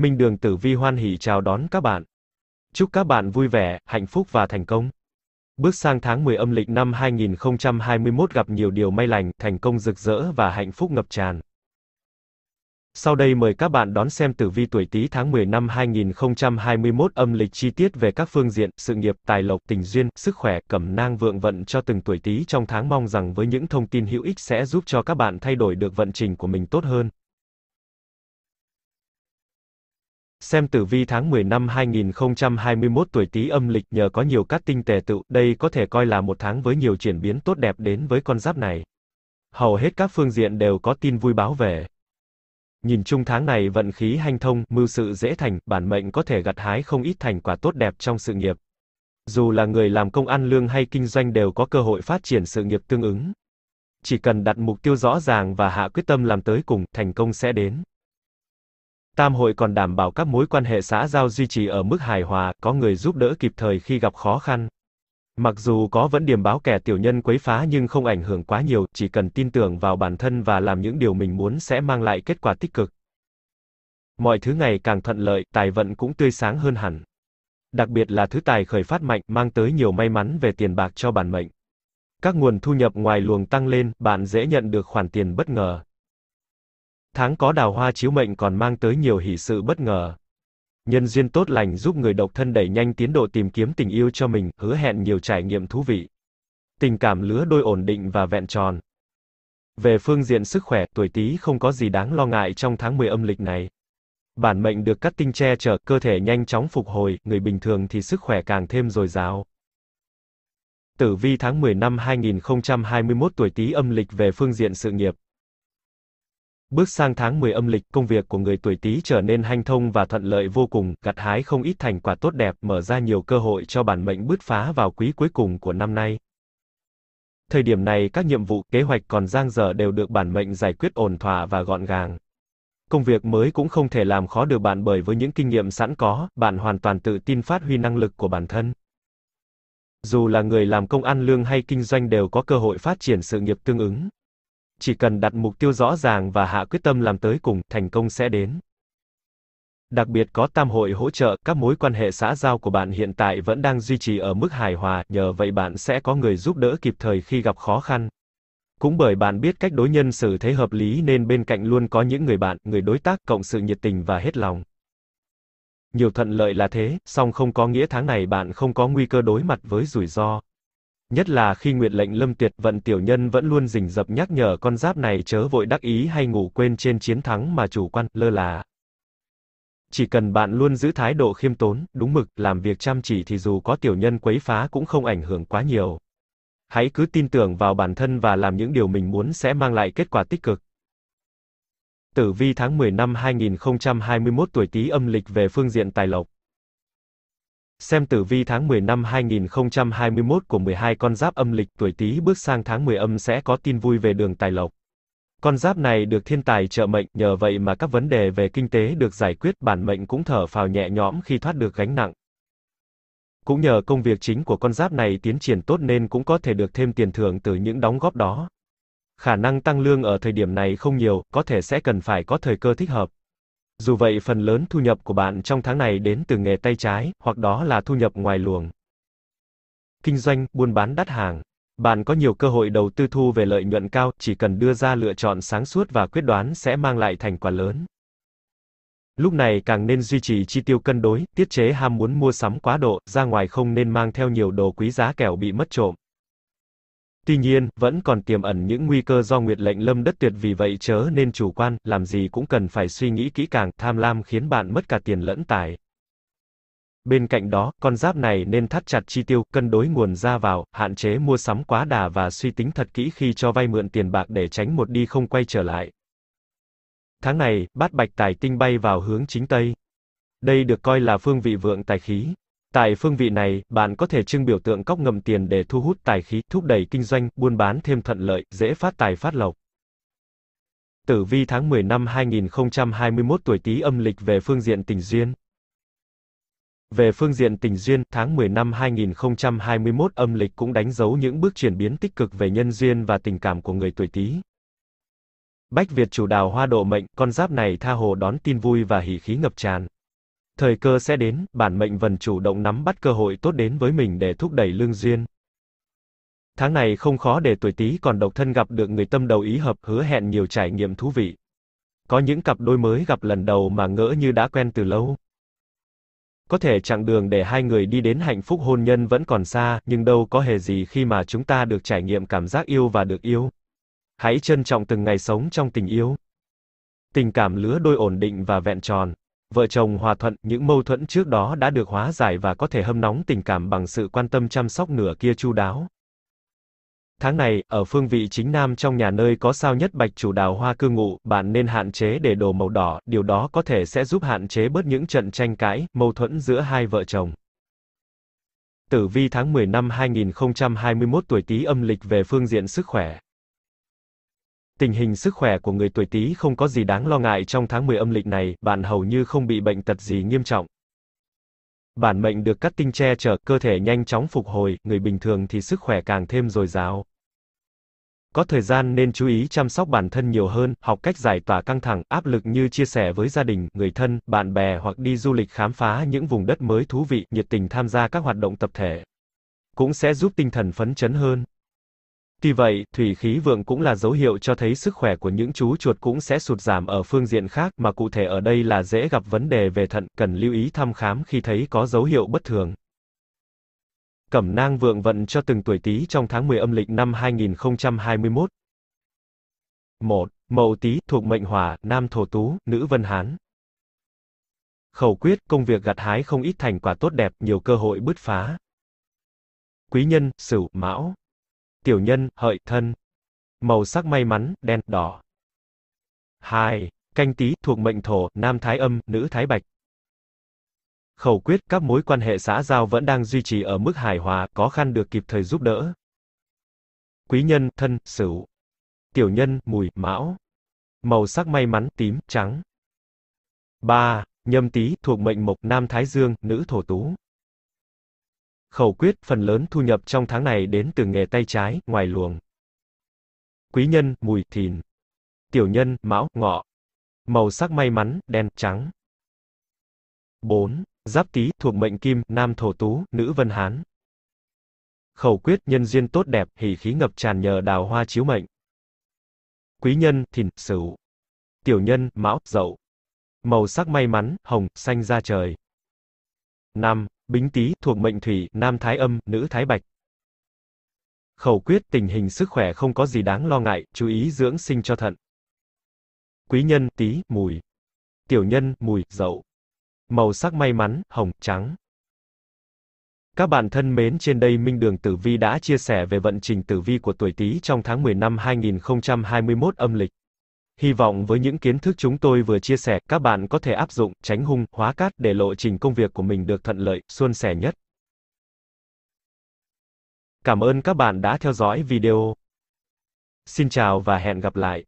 Minh Đường Tử Vi hoan hỷ chào đón các bạn. Chúc các bạn vui vẻ, hạnh phúc và thành công. Bước sang tháng 10 âm lịch năm 2021 gặp nhiều điều may lành, thành công rực rỡ và hạnh phúc ngập tràn. Sau đây mời các bạn đón xem tử vi tuổi Tý tháng 10 năm 2021 âm lịch chi tiết về các phương diện sự nghiệp, tài lộc, tình duyên, sức khỏe, cẩm nang vượng vận cho từng tuổi Tý trong tháng mong rằng với những thông tin hữu ích sẽ giúp cho các bạn thay đổi được vận trình của mình tốt hơn. Xem tử vi tháng 10 năm 2021 tuổi Tý âm lịch nhờ có nhiều cát tinh tề tựu, đây có thể coi là một tháng với nhiều chuyển biến tốt đẹp đến với con giáp này. Hầu hết các phương diện đều có tin vui báo về. Nhìn chung tháng này vận khí hanh thông, mưu sự dễ thành, bản mệnh có thể gặt hái không ít thành quả tốt đẹp trong sự nghiệp. Dù là người làm công ăn lương hay kinh doanh đều có cơ hội phát triển sự nghiệp tương ứng. Chỉ cần đặt mục tiêu rõ ràng và hạ quyết tâm làm tới cùng, thành công sẽ đến. Tam hội còn đảm bảo các mối quan hệ xã giao duy trì ở mức hài hòa, có người giúp đỡ kịp thời khi gặp khó khăn. Mặc dù có vẫn điểm báo kẻ tiểu nhân quấy phá nhưng không ảnh hưởng quá nhiều, chỉ cần tin tưởng vào bản thân và làm những điều mình muốn sẽ mang lại kết quả tích cực. Mọi thứ ngày càng thuận lợi, tài vận cũng tươi sáng hơn hẳn. Đặc biệt là thứ tài khởi phát mạnh, mang tới nhiều may mắn về tiền bạc cho bản mệnh. Các nguồn thu nhập ngoài luồng tăng lên, bạn dễ nhận được khoản tiền bất ngờ. Tháng có đào hoa chiếu mệnh còn mang tới nhiều hỷ sự bất ngờ. Nhân duyên tốt lành giúp người độc thân đẩy nhanh tiến độ tìm kiếm tình yêu cho mình, hứa hẹn nhiều trải nghiệm thú vị. Tình cảm lứa đôi ổn định và vẹn tròn. Về phương diện sức khỏe, tuổi Tý không có gì đáng lo ngại trong tháng 10 âm lịch này. Bản mệnh được cắt tinh che chở, cơ thể nhanh chóng phục hồi, người bình thường thì sức khỏe càng thêm dồi dào. Tử vi tháng 10 năm 2021 tuổi Tý âm lịch về phương diện sự nghiệp. Bước sang tháng 10 âm lịch, công việc của người tuổi Tý trở nên hanh thông và thuận lợi vô cùng, gặt hái không ít thành quả tốt đẹp, mở ra nhiều cơ hội cho bản mệnh bứt phá vào quý cuối cùng của năm nay. Thời điểm này các nhiệm vụ, kế hoạch còn dang dở đều được bản mệnh giải quyết ổn thỏa và gọn gàng. Công việc mới cũng không thể làm khó được bạn bởi với những kinh nghiệm sẵn có, bạn hoàn toàn tự tin phát huy năng lực của bản thân. Dù là người làm công ăn lương hay kinh doanh đều có cơ hội phát triển sự nghiệp tương ứng. Chỉ cần đặt mục tiêu rõ ràng và hạ quyết tâm làm tới cùng, thành công sẽ đến. Đặc biệt có tam hội hỗ trợ, các mối quan hệ xã giao của bạn hiện tại vẫn đang duy trì ở mức hài hòa, nhờ vậy bạn sẽ có người giúp đỡ kịp thời khi gặp khó khăn. Cũng bởi bạn biết cách đối nhân xử thế hợp lý nên bên cạnh luôn có những người bạn, người đối tác cộng sự nhiệt tình và hết lòng. Nhiều thuận lợi là thế, song không có nghĩa tháng này bạn không có nguy cơ đối mặt với rủi ro. Nhất là khi nguyệt lệnh lâm tuyệt vận tiểu nhân vẫn luôn rình rập nhắc nhở con giáp này chớ vội đắc ý hay ngủ quên trên chiến thắng mà chủ quan, lơ là. Chỉ cần bạn luôn giữ thái độ khiêm tốn, đúng mực, làm việc chăm chỉ thì dù có tiểu nhân quấy phá cũng không ảnh hưởng quá nhiều. Hãy cứ tin tưởng vào bản thân và làm những điều mình muốn sẽ mang lại kết quả tích cực. Tử vi tháng 10 năm 2021 tuổi Tý âm lịch về phương diện tài lộc. Xem tử vi tháng 10 năm 2021 của 12 con giáp âm lịch tuổi Tý bước sang tháng 10 âm sẽ có tin vui về đường tài lộc. Con giáp này được thiên tài trợ mệnh, nhờ vậy mà các vấn đề về kinh tế được giải quyết, bản mệnh cũng thở phào nhẹ nhõm khi thoát được gánh nặng. Cũng nhờ công việc chính của con giáp này tiến triển tốt nên cũng có thể được thêm tiền thưởng từ những đóng góp đó. Khả năng tăng lương ở thời điểm này không nhiều, có thể sẽ cần phải có thời cơ thích hợp. Dù vậy phần lớn thu nhập của bạn trong tháng này đến từ nghề tay trái, hoặc đó là thu nhập ngoài luồng. Kinh doanh, buôn bán đắt hàng. Bạn có nhiều cơ hội đầu tư thu về lợi nhuận cao, chỉ cần đưa ra lựa chọn sáng suốt và quyết đoán sẽ mang lại thành quả lớn. Lúc này càng nên duy trì chi tiêu cân đối, tiết chế ham muốn mua sắm quá độ, ra ngoài không nên mang theo nhiều đồ quý giá kẻo bị mất trộm. Tuy nhiên, vẫn còn tiềm ẩn những nguy cơ do nguyệt lệnh lâm đất tuyệt vì vậy chớ nên chủ quan, làm gì cũng cần phải suy nghĩ kỹ càng, tham lam khiến bạn mất cả tiền lẫn tài. Bên cạnh đó, con giáp này nên thắt chặt chi tiêu, cân đối nguồn ra vào, hạn chế mua sắm quá đà và suy tính thật kỹ khi cho vay mượn tiền bạc để tránh một đi không quay trở lại. Tháng này, bát bạch tài tinh bay vào hướng chính Tây. Đây được coi là phương vị vượng tài khí. Tại phương vị này, bạn có thể trưng biểu tượng cốc ngầm tiền để thu hút tài khí, thúc đẩy kinh doanh, buôn bán thêm thuận lợi, dễ phát tài phát lộc. Tử vi tháng 10 năm 2021 tuổi Tý âm lịch về phương diện tình duyên. Về phương diện tình duyên, tháng 10 năm 2021 âm lịch cũng đánh dấu những bước chuyển biến tích cực về nhân duyên và tình cảm của người tuổi Tý. Bách Việt chủ đào hoa độ mệnh, con giáp này tha hồ đón tin vui và hỷ khí ngập tràn. Thời cơ sẽ đến, bản mệnh vần chủ động nắm bắt cơ hội tốt đến với mình để thúc đẩy lương duyên. Tháng này không khó để tuổi Tý còn độc thân gặp được người tâm đầu ý hợp, hứa hẹn nhiều trải nghiệm thú vị. Có những cặp đôi mới gặp lần đầu mà ngỡ như đã quen từ lâu. Có thể chặng đường để hai người đi đến hạnh phúc hôn nhân vẫn còn xa, nhưng đâu có hề gì khi mà chúng ta được trải nghiệm cảm giác yêu và được yêu. Hãy trân trọng từng ngày sống trong tình yêu. Tình cảm lứa đôi ổn định và vẹn tròn. Vợ chồng hòa thuận, những mâu thuẫn trước đó đã được hóa giải và có thể hâm nóng tình cảm bằng sự quan tâm chăm sóc nửa kia chu đáo. Tháng này, ở phương vị chính nam trong nhà nơi có sao nhất bạch chủ đào hoa cư ngụ, bạn nên hạn chế để đồ màu đỏ, điều đó có thể sẽ giúp hạn chế bớt những trận tranh cãi, mâu thuẫn giữa hai vợ chồng. Tử vi tháng 10 năm 2021 tuổi Tý âm lịch về phương diện sức khỏe. Tình hình sức khỏe của người tuổi Tý không có gì đáng lo ngại trong tháng 10 âm lịch này, bạn hầu như không bị bệnh tật gì nghiêm trọng. Bản mệnh được cắt tinh che chở, cơ thể nhanh chóng phục hồi, người bình thường thì sức khỏe càng thêm dồi dào. Có thời gian nên chú ý chăm sóc bản thân nhiều hơn, học cách giải tỏa căng thẳng, áp lực như chia sẻ với gia đình, người thân, bạn bè hoặc đi du lịch khám phá những vùng đất mới thú vị, nhiệt tình tham gia các hoạt động tập thể. Cũng sẽ giúp tinh thần phấn chấn hơn. Tuy vậy, thủy khí vượng cũng là dấu hiệu cho thấy sức khỏe của những chú chuột cũng sẽ sụt giảm ở phương diện khác, mà cụ thể ở đây là dễ gặp vấn đề về thận, cần lưu ý thăm khám khi thấy có dấu hiệu bất thường. Cẩm nang vượng vận cho từng tuổi Tý trong tháng 10 âm lịch năm 2021. 1. Mậu Tý, thuộc mệnh Hỏa, nam thổ tú, nữ Vân Hán. Khẩu quyết, công việc gặt hái không ít thành quả tốt đẹp, nhiều cơ hội bứt phá. Quý nhân, Sửu, Mão. Tiểu nhân, Hợi, Thân. Màu sắc may mắn, đen, đỏ. 2. Canh Tý, thuộc mệnh Thổ, nam Thái Âm, nữ Thái Bạch. Khẩu quyết, các mối quan hệ xã giao vẫn đang duy trì ở mức hài hòa, có khăn được kịp thời giúp đỡ. Quý nhân, thân, sửu. Tiểu nhân, mùi, mão. Màu sắc may mắn, tím, trắng. 3. Nhâm tý, thuộc mệnh mộc, nam thái dương, nữ thổ tú. Khẩu quyết, phần lớn thu nhập trong tháng này đến từ nghề tay trái, ngoài luồng. Quý nhân, mùi, thìn. Tiểu nhân, mão, ngọ. Màu sắc may mắn, đen, trắng. 4. Giáp Tý, thuộc mệnh Kim, nam thổ tú, nữ Vân Hán. Khẩu quyết, nhân duyên tốt đẹp, hỷ khí ngập tràn nhờ đào hoa chiếu mệnh. Quý nhân, Thìn, Sửu. Tiểu nhân, Mão, Dậu. Màu sắc may mắn, hồng, xanh da trời. 5. Bính Tý, thuộc mệnh Thủy, nam Thái Âm, nữ Thái Bạch. Khẩu quyết, tình hình sức khỏe không có gì đáng lo ngại, chú ý dưỡng sinh cho thận. Quý nhân, Tý, Mùi. Tiểu nhân, Mùi, Dậu. Màu sắc may mắn, hồng, trắng. Các bạn thân mến trên đây Minh Đường Tử Vi đã chia sẻ về vận trình tử vi của tuổi Tý trong tháng 10 năm 2021 âm lịch. Hy vọng với những kiến thức chúng tôi vừa chia sẻ, các bạn có thể áp dụng, tránh hung, hóa cát để lộ trình công việc của mình được thuận lợi, suôn sẻ nhất. Cảm ơn các bạn đã theo dõi video. Xin chào và hẹn gặp lại.